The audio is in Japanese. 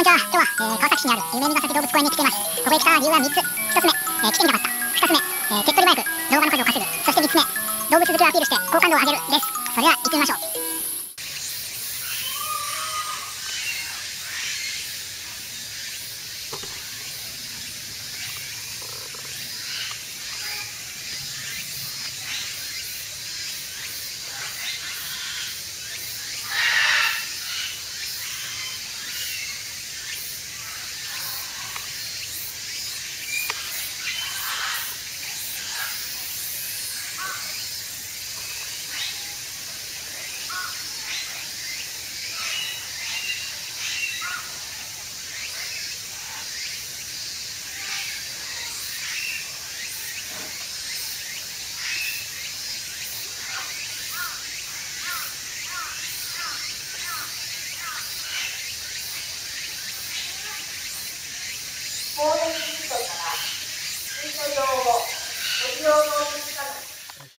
んにちは。今日は、えー、川崎市にある夢見ヶ崎動物公園に来ています。ここへ来た理由は3つ。1つ目、えー、来てみたかった。2つ目、えー、手っ取り早く動画の数を稼ぐ。そして3つ目、動物好きをアピールして好感度を上げるです。それでは行ってみましょう。公園